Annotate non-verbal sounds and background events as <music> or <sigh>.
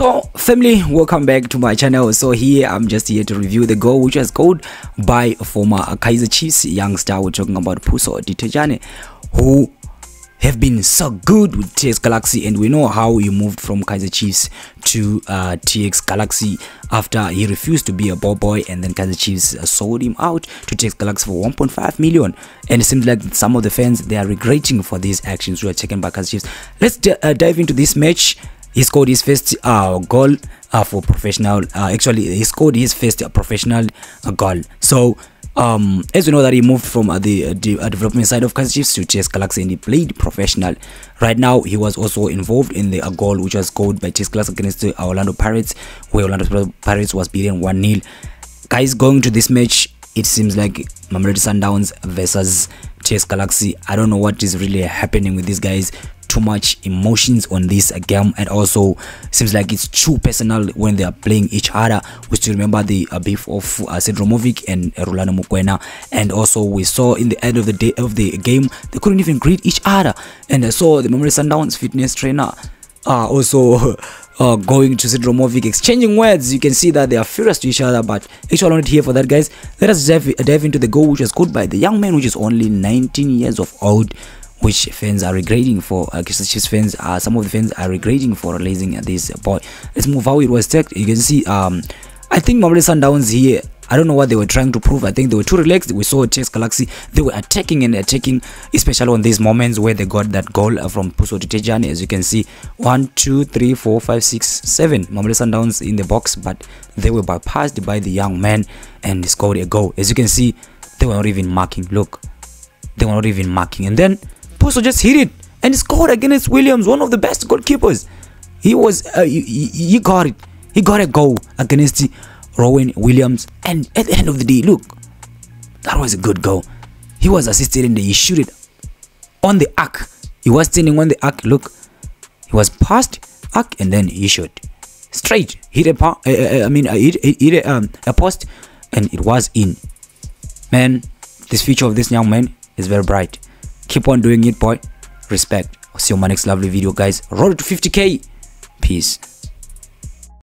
So family welcome back to my channel. So here I'm just here to review the goal which was scored by former Kaizer Chiefs youngster we're talking about Puso Dithejane who have been so good with TS Galaxy and we know how he moved from Kaizer Chiefs to uh, TS Galaxy after he refused to be a ball boy and then Kaizer Chiefs uh, sold him out to TS Galaxy for 1.5 million. And it seems like some of the fans they are regretting for these actions who are taken by Kaizer Chiefs. Let's uh, dive into this match he scored his first uh, goal uh, for professional uh, actually he scored his first professional uh, goal. So um, as we know that he moved from uh, the, uh, uh, development side of Kaizer Chiefs to TS Galaxy and he played professional. Right now he was also involved in the uh, goal which was scored by TS Galaxy against the Orlando Pirates where Orlando Pirates was beaten 1-0 guys going to this match it seems like Mamelodi Sundowns versus TS Galaxy. I don't know what is really happening with these guys too much emotions on this game and also seems like it's too personal when they are playing each other. We still remember the uh, beef of uh, Sead Ramovic and uh, Rulani Mokwena and also we saw in the end of the day of the game they couldn't even greet each other. And I saw the Mamelodi Sundowns fitness trainer uh, also <laughs> uh, going to Sead Ramovic exchanging words. You can see that they are furious to each other but actually not here for that guys let us dive, dive into the goal which was scored by the young man which is only 19 years of old which fans are regretting for uh, Chiefs fans uh, some of the fans are regretting for releasing this boy let's move how it was checked you can see um I think Mamelodi Sundowns here I don't know what they were trying to prove. I think they were too relaxed. We saw TS Galaxy. They were attacking and attacking, especially on these moments where they got that goal from Puso Dithejane. As you can see, one, two, three, four, five, six, seven. Mamelodi Sundowns in the box, but they were bypassed by the young man and scored a goal. As you can see, they were not even marking. Look, they were not even marking. And then Puso just hit it and scored against Williams, one of the best goalkeepers. He was, uh, he, he got it. He got a goal against Ronwen Williams. And at the end of the day, look, that was a good goal. He was assisted and he shoot it on the arc. He was standing on the arc. Look, he was past arc and then he shot straight. Hit a, uh, uh, I mean, uh, hit, hit a, um, a post and it was in. Man, this future of this young man is very bright keep on doing it boy. Respect. I'll see you on my next lovely video guys. Road to 50k peace